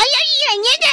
哎呀，一脸黏的。